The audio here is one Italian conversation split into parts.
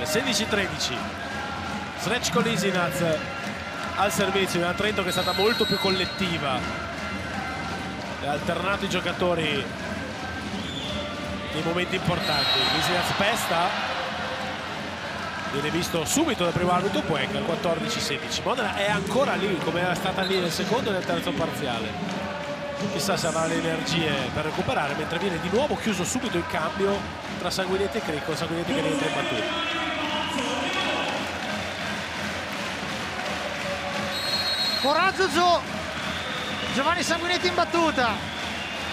parziale 16-13 Srecko Lisinaz al servizio una Trento che è stata molto più collettiva. Ha alternato i giocatori nei momenti importanti. Lisinaz pesta. Viene visto subito dal primo arbitro Pueg al 14-16 Modena è ancora lì come era stata lì nel secondo e nel terzo parziale. Chissà se avrà le energie per recuperare mentre viene di nuovo chiuso subito il cambio tra Sanguinetti e Cricco. Sanguinetti che rientra in battuta Coraggio Gio Giovanni Sanguinetti in battuta.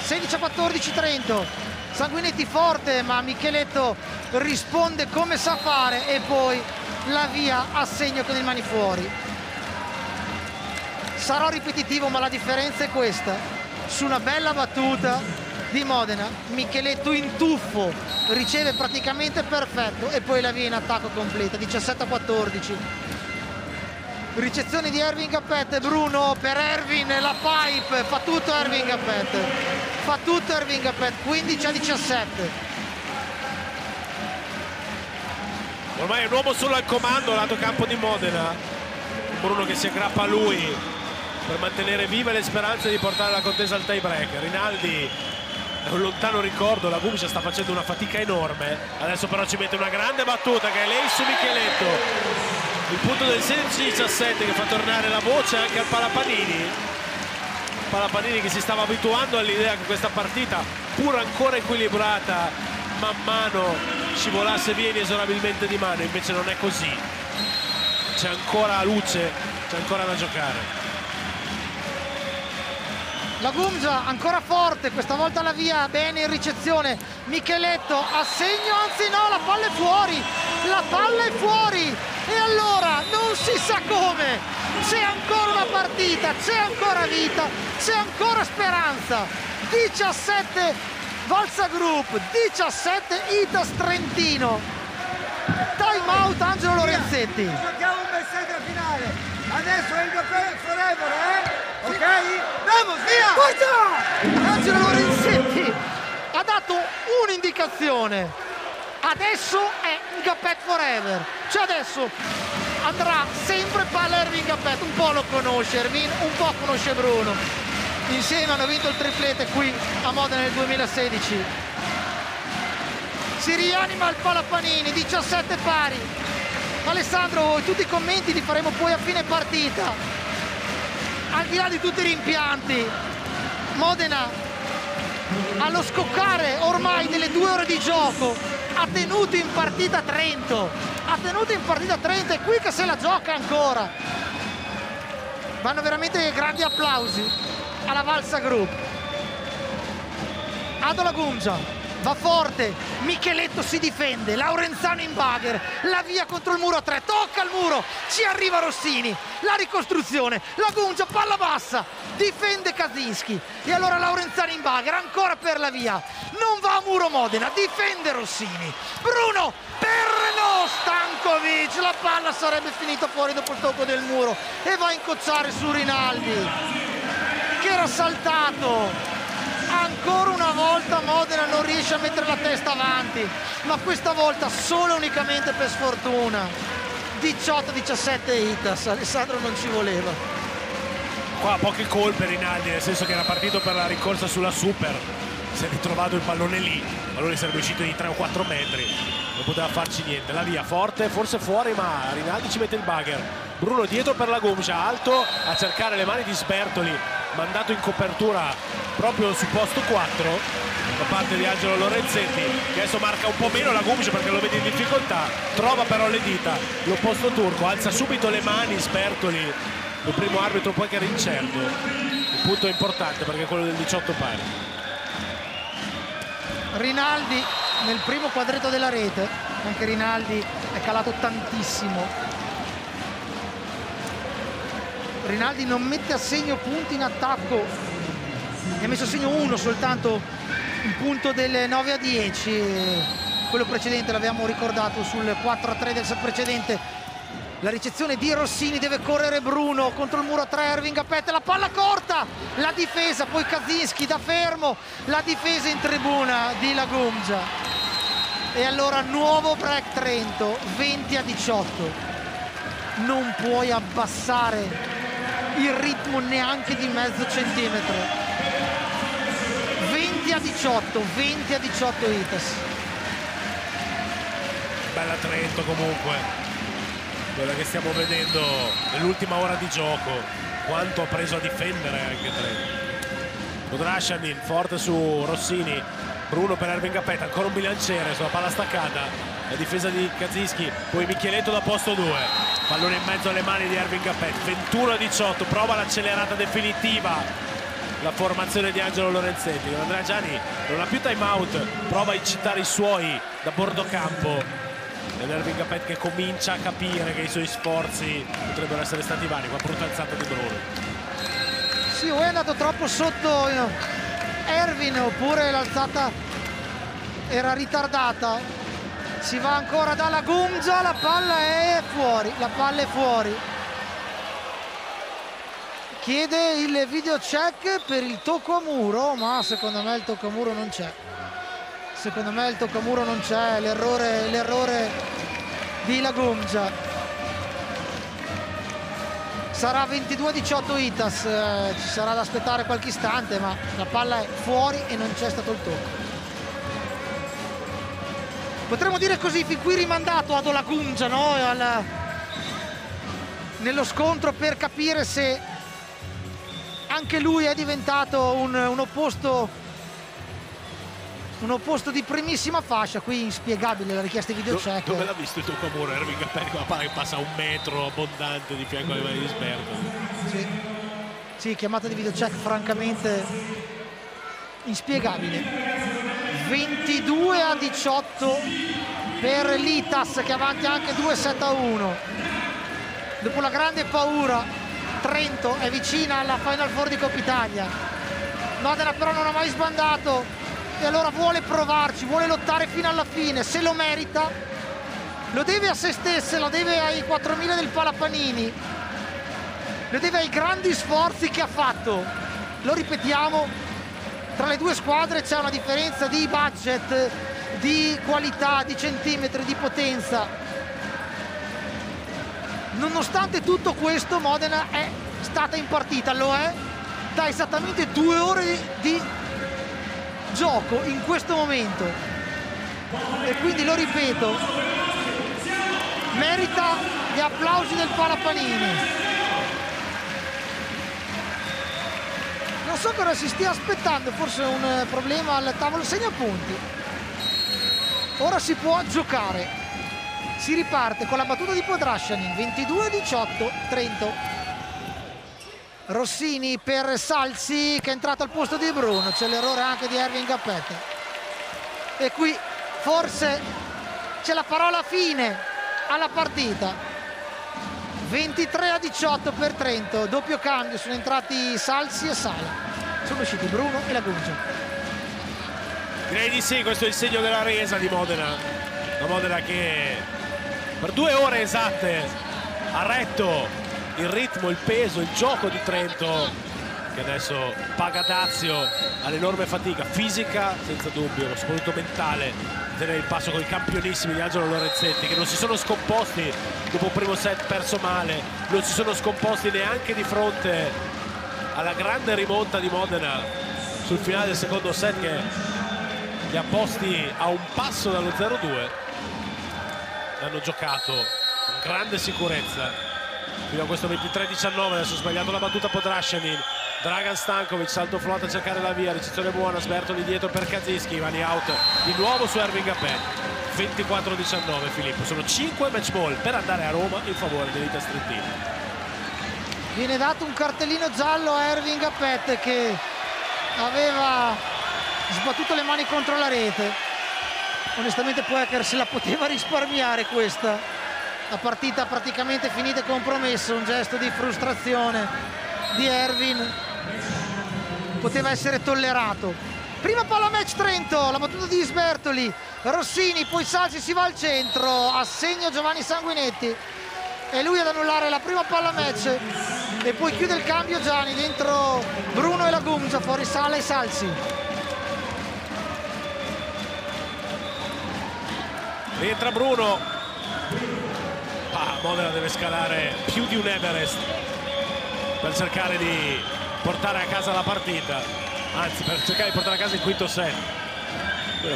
16 a 14 Trento. Sanguinetti forte ma Micheletto risponde come sa fare e poi la via a segno con il mani fuori. Sarò ripetitivo ma la differenza è questa. Su una bella battuta di Modena Micheletto in tuffo riceve praticamente perfetto e poi la via in attacco completa 17 a 14 ricezione di Erwin Gappet Bruno per Erwin la pipe fa tutto Erwin Gappet fa tutto Erwin Gappet 15 a 17 ormai è un uomo solo al comando lato campo di Modena. Bruno che si aggrappa a lui per mantenere vive le speranze di portare la contesa al tie break Rinaldi è un lontano ricordo la Gumicia sta facendo una fatica enorme. Adesso però ci mette una grande battuta che è lei su Micheletto il punto del 16-17 che fa tornare la voce anche al Palapanini. Palapanini che si stava abituando all'idea che questa partita pur ancora equilibrata man mano scivolasse via inesorabilmente di mano. Invece non è così. C'è ancora luce c'è ancora da giocare. La Gumgia ancora forte, questa volta la via bene in ricezione. Micheletto a segno, anzi no, la palla è fuori, la palla è fuori. E allora non si sa come, c'è ancora una partita, c'è ancora vita, c'è ancora speranza. 17 Valsa Group, 17 Itas Trentino. Time out Angelo Lorenzetti. Giochiamo un messaggio finale. Adesso è il forever, eh? Ok? Vamos, via! Forza! Angelo Lorenzetti ha dato un'indicazione. Adesso è Gappet Forever. Cioè adesso andrà sempre palla Erwin Gappet. Un po' lo conosce Erwin, un po' conosce Bruno. Insieme hanno vinto il triplete qui a Modena nel 2016. Si rianima il Palapanini, 17 pari. Alessandro, tutti i commenti li faremo poi a fine partita al di là di tutti i rimpianti Modena allo scoccare ormai delle due ore di gioco ha tenuto in partita Trento. Ha tenuto in partita Trento è qui che se la gioca ancora. Vanno veramente grandi applausi alla Valsa Group. Adola Gungia va forte, Micheletto si difende, Laurenzano in bagger, la via contro il muro a tre, tocca il muro, ci arriva Rossini, la ricostruzione, la Guncia, palla bassa, difende Kazinski e allora Laurenzano in bagger, ancora per la via, non va a muro Modena, difende Rossini, Bruno, Perno, Stankovic, la palla sarebbe finita fuori dopo il tocco del muro. E va a incocciare su Rinaldi che era saltato ancora una volta Modena non riesce a mettere la testa avanti ma questa volta solo e unicamente per sfortuna. 18-17 Itas Alessandro non ci voleva. Qua poche colpe Rinaldi nel senso che era partito per la rincorsa sulla super. Si è ritrovato il pallone lì il pallone sarebbe uscito di 3 o 4 metri. Non poteva farci niente. La via forte forse fuori ma Rinaldi ci mette il bugger. Bruno dietro per la Gomcia alto a cercare le mani di Sbertoli mandato in copertura proprio sul posto 4 da parte di Angelo Lorenzetti che adesso marca un po' meno la Gumce perché lo vede in difficoltà trova però le dita l'opposto turco alza subito le mani Spertoli il primo arbitro poi che era incerto il punto è importante perché è quello del 18 pari. Rinaldi nel primo quadretto della rete anche Rinaldi è calato tantissimo Rinaldi non mette a segno punti in attacco. Ne ha messo a segno uno soltanto un punto del 9 a 10 quello precedente l'abbiamo ricordato sul 4 a 3 del set precedente. La ricezione di Rossini deve correre Bruno contro il muro a 3 Erving Apette la palla corta. La difesa poi Kazinski da fermo la difesa in tribuna di Lagumgia E allora nuovo break Trento, 20 a 18. Non puoi abbassare il ritmo neanche di mezzo centimetro. 20 a 18, 20 a 18 Itas. Bella Trento comunque. Quella che stiamo vedendo nell'ultima ora di gioco. Quanto ha preso a difendere anche Trento. Podrascianin forte su Rossini Bruno per Ervin Gappetta, ancora un bilanciere sulla palla staccata, la difesa di Kazischi, poi Micheletto da posto 2, pallone in mezzo alle mani di Ervin Gappetta, 21 a 18, prova l'accelerata definitiva. La formazione di Angelo Lorenzetti, Andrea Gianni non ha più time out, prova a incitare i suoi da bordo campo. Ed Ervin Gappetta che comincia a capire che i suoi sforzi potrebbero essere stati vani, qua brutta alzata di Bruno. Sì, o è andato troppo sotto Ervin oppure l'alzata era ritardata si va ancora dalla Gunza la palla è fuori la palla è fuori. Chiede il video check per il tocco a muro ma secondo me il tocco a muro non c'è. Secondo me il tocco a muro non c'è l'errore di Lagumgia sarà 22-18 Itas eh, ci sarà da aspettare qualche istante ma la palla è fuori e non c'è stato il tocco potremmo dire così fin qui rimandato ad Olagungia no? Al... nello scontro per capire se anche lui è diventato un, un opposto un opposto di primissima fascia. Qui inspiegabile la richiesta di video check. dove l'ha visto il tuo comune? Erwin Gappelli con la palla che passa un metro abbondante di fianco alle mani di Sberto sì. sì, chiamata di video check francamente inspiegabile 22 a 18 per l'Itas che avanti anche 2 7 a 1 dopo la grande paura Trento è vicina alla Final Four di Coppa Italia Modena però non ha mai sbandato e allora vuole provarci, vuole lottare fino alla fine, se lo merita, lo deve a se stessa, lo deve ai 4.000 del Palapanini, lo deve ai grandi sforzi che ha fatto. Lo ripetiamo, tra le due squadre c'è una differenza di budget, di qualità, di centimetri, di potenza. Nonostante tutto questo Modena è stata in partita, lo è da esattamente due ore di gioco in questo momento e quindi lo ripeto merita gli applausi del Palapanini so cosa si stia aspettando forse un eh, problema al tavolo segnapunti ora si può giocare. Si riparte con la battuta di Podrascianin 22-18 Trento Rossini per Salsi che è entrato al posto di Bruno. C'è l'errore anche di Erwin Gappetta. E qui forse c'è la parola fine alla partita. 23 a 18 per Trento doppio cambio sono entrati Salsi e Sala sono usciti Bruno e Lagungia direi di sì questo è il segno della resa di Modena. La Modena che per due ore esatte ha retto il ritmo, il peso, il gioco di Trento che adesso paga dazio all'enorme fatica fisica senza dubbio, soprattutto mentale tenere il passo con i campionissimi di Angelo Lorenzetti che non si sono scomposti dopo un primo set perso male non si sono scomposti neanche di fronte alla grande rimonta di Modena sul finale del secondo set che li ha posti a un passo dallo 0-2 hanno giocato con grande sicurezza. Fino a questo 23-19 adesso sbagliato la battuta Podrascenin Dragan Stankovic salto flotta a cercare la via ricezione buona Sbertoli dietro per Kazischi Vani out di nuovo su Erving Gappet 24-19 Filippo sono 5 match ball per andare a Roma in favore dell'Ita Strettina viene dato un cartellino giallo a Erving Gappet che aveva sbattuto le mani contro la rete. Onestamente Poeker se la poteva risparmiare questa. La partita praticamente finita e compromessa, un gesto di frustrazione di Erwin. Poteva essere tollerato. Prima palla match Trento, la battuta di Sbertoli, Rossini, poi Salsi si va al centro, assegno Giovanni Sanguinetti. E lui ad annullare la prima palla match e poi chiude il cambio Gianni dentro Bruno e la Gumza, fuori Sala e Salsi. rientra Bruno. Ah, Modena deve scalare più di un Everest per cercare di portare a casa la partita. Anzi per cercare di portare a casa il quinto set.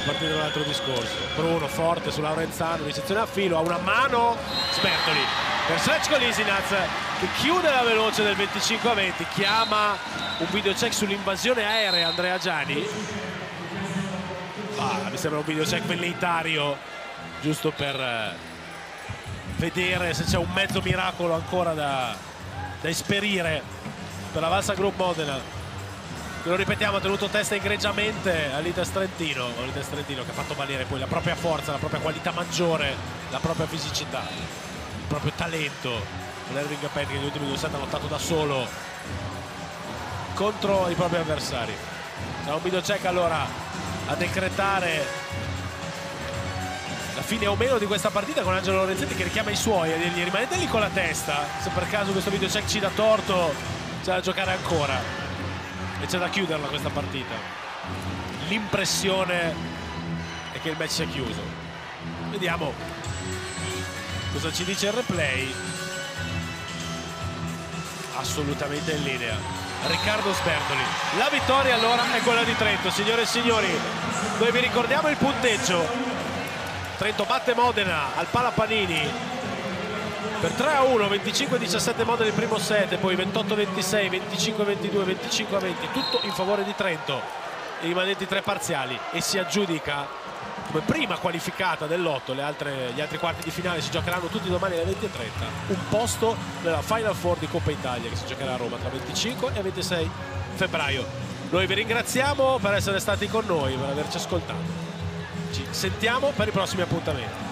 Partita è un altro discorso. Bruno forte su Laurenzano ricezione a filo ha una mano Sbertoli per Srecco Lisinaz che chiude la veloce del 25 a 20 chiama un video check sull'invasione aerea Andrea Gianni. Ah, mi sembra un video check velleitario giusto per eh, vedere se c'è un mezzo miracolo ancora da, da esperire per la Valsa Group Modena. Lo ripetiamo ha tenuto testa egregiamente all'Ites Trentino all'Ites Trentino che ha fatto valere poi la propria forza la propria qualità maggiore la propria fisicità il proprio talento l'Erving che negli ultimi due set ha lottato da solo contro i propri avversari. Sarà un video check allora a decretare la fine o meno di questa partita con Angelo Lorenzetti che richiama i suoi e gli rimanete lì con la testa se per caso questo video check ci dà torto c'è da giocare ancora. E c'è da chiuderla questa partita. L'impressione è che il match sia chiuso. Vediamo cosa ci dice il replay assolutamente in linea. Riccardo Sbertoli. La vittoria allora è quella di Trento signore e signori. Noi vi ricordiamo il punteggio. Trento batte Modena al Palapanini. Per 3 a 1 25 17 Modena il primo set poi 28 26 25 22 25 20 tutto in favore di Trento. I rimanenti tre parziali e si aggiudica come prima qualificata dell'otto gli altri quarti di finale si giocheranno tutti domani alle 20.30 un posto nella Final Four di Coppa Italia che si giocherà a Roma tra 25 e 26 febbraio. Noi vi ringraziamo per essere stati con noi per averci ascoltato. Ci sentiamo per i prossimi appuntamenti